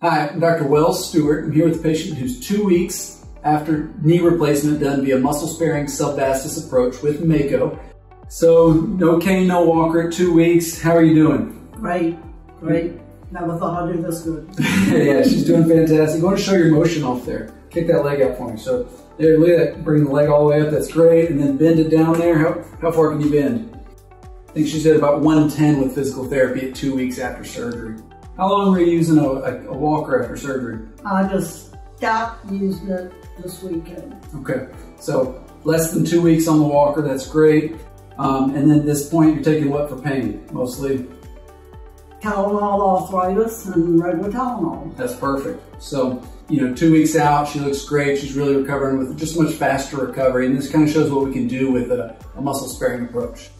Hi, I'm Dr. Wells Stewart. I'm here with a patient who's two weeks after knee replacement done via muscle sparing subvastus approach with Mako. So no cane, no walker at two weeks. How are you doing? Great, great. Never thought I'd do this good. yeah, she's doing fantastic. You want to show your motion off there. Kick that leg out for me. So there, look at that. Bring the leg all the way up. That's great. And then bend it down there. How, how far can you bend? I think she's at about 110 with physical therapy at two weeks after surgery. How long were you using a, a, a walker after surgery? I just stopped using it this weekend. Okay, so less than two weeks on the walker, that's great. Um, and then at this point, you're taking what for pain? Mostly? Tylenol arthritis and regular Tylenol. That's perfect. So, you know, two weeks out, she looks great. She's really recovering with just much faster recovery. And this kind of shows what we can do with a, a muscle sparing approach.